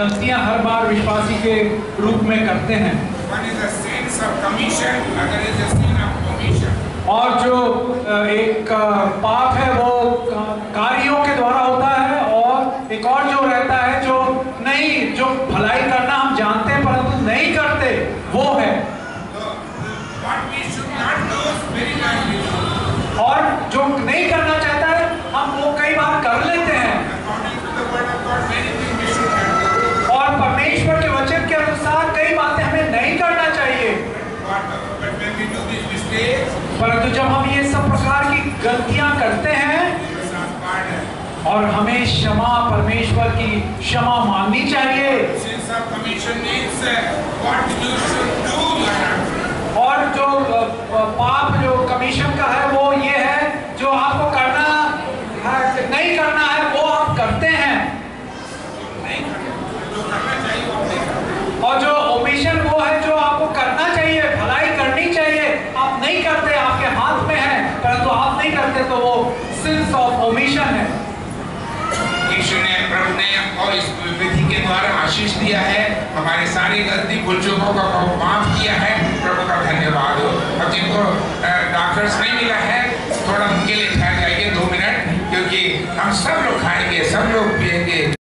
गलतियाँ हर बार विश्वासी के रूप में करते हैं. और जो एक पाप है वो कार्यों के द्वारा होता है और एक और जो रहता है जो नहीं जो भलाई परंतु जब हम ये सब प्रकार की गलतियाँ करते हैं. और हमें क्षमा परमेश्वर की क्षमा मांगनी चाहिए आपके हाथ में है, परंतु आप नहीं करते तो वो सिंस ऑफ़ ओमिशन है। यीशु ने प्रभु ने और इस विधि के द्वारा आशीष दिया है। हमारे सारी गलती भूल चुकों का माफ़ किया है। प्रभु का धन्यवाद। हो और जिनको डॉक्टर्स नहीं मिला है, थोड़ा उनके लिए ठहर जाइए, दो मिनट, क्योंकि हम सब लोग खाएँगे, सब लोग पिएँगे